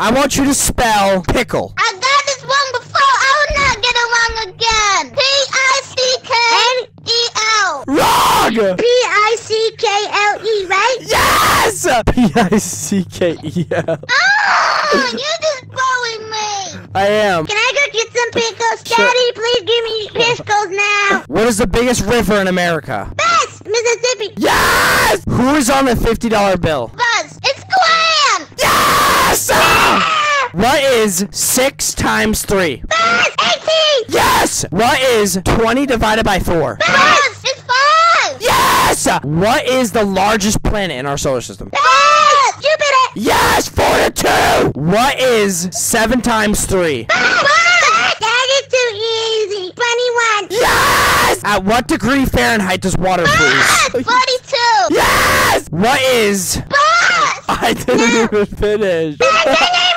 I want you to spell pickle. I got this one before. I will not get it wrong again. P-I-C-K-E-L. Wrong! P-I-C-K-L-E, right? Yes! P-I-C-K-E-L. Oh, you're just blowing me. I am. Can I go get some pickles? Daddy, please give me pickles now. What is the biggest river in America? Buzz, Mississippi. Yes! Who is on the $50 bill? Buzz, it's Glam. Yes! What is 6 times 3? Buzz, 18. Yes! What is 20 divided by 4? Buzz, it's 5. Yes! What is the largest planet in our solar system? Buzz, Jupiter. Yes! 4 to 2! What is 7 times 3? Buzz, that is too easy. 21. Yes! At what degree Fahrenheit does water freeze? Buzz, 42. Yes! What is... Buzz. I didn't even finish.